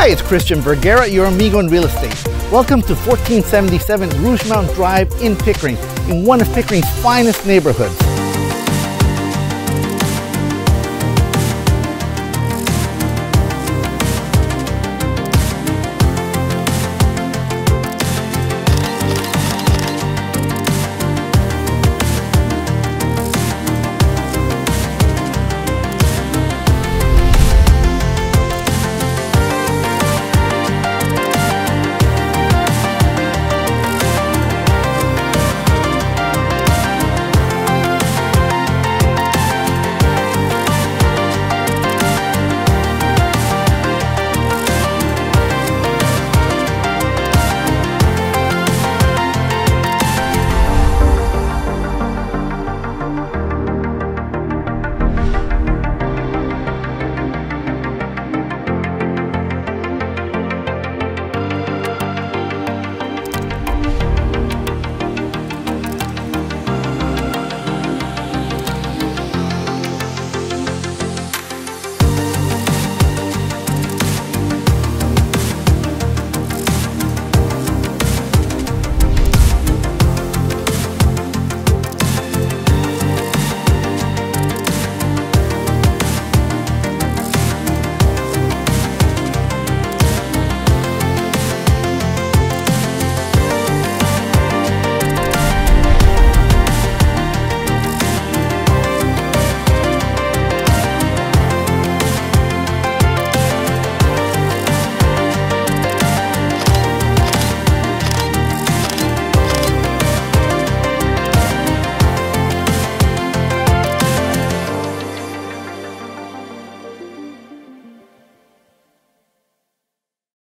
Hi, it's Cristian Vergara, your amigo in real estate. Welcome to 1477 Rougemount Drive in Pickering, in one of Pickering's finest neighborhoods.